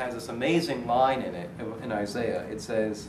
has this amazing line in it in Isaiah. It says,